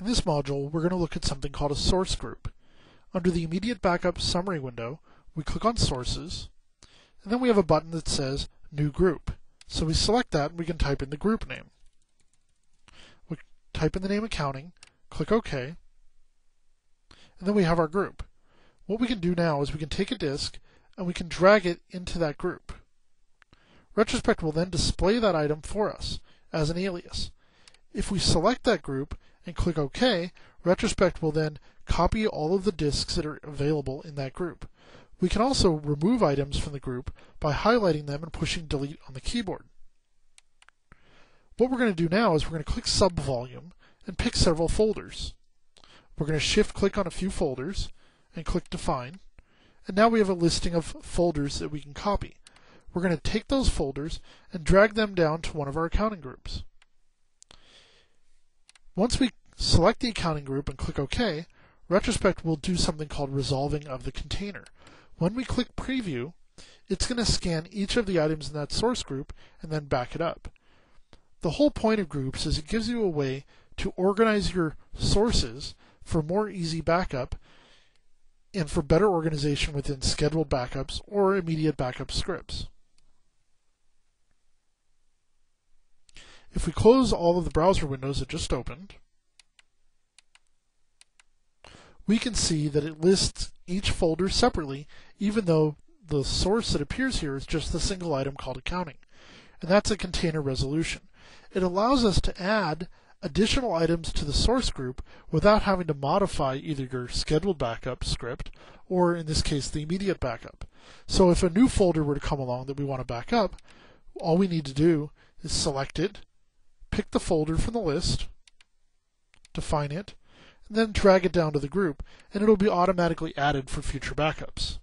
In this module, we're going to look at something called a source group. Under the immediate backup summary window, we click on sources, and then we have a button that says new group. So we select that and we can type in the group name. We type in the name accounting, click OK, and then we have our group. What we can do now is we can take a disk and we can drag it into that group. Retrospect will then display that item for us as an alias. If we select that group and click OK, Retrospect will then copy all of the disks that are available in that group. We can also remove items from the group by highlighting them and pushing delete on the keyboard. What we're going to do now is we're going to click subvolume and pick several folders. We're going to shift click on a few folders and click define. And now we have a listing of folders that we can copy. We're going to take those folders and drag them down to one of our accounting groups. Once we select the accounting group and click OK, Retrospect will do something called resolving of the container. When we click Preview, it's going to scan each of the items in that source group and then back it up. The whole point of groups is it gives you a way to organize your sources for more easy backup and for better organization within scheduled backups or immediate backup scripts. If we close all of the browser windows that just opened, we can see that it lists each folder separately, even though the source that appears here is just the single item called accounting. And that's a container resolution. It allows us to add additional items to the source group without having to modify either your scheduled backup script or in this case the immediate backup. So if a new folder were to come along that we want to back up, all we need to do is select it, pick the folder from the list, define it, then drag it down to the group, and it'll be automatically added for future backups.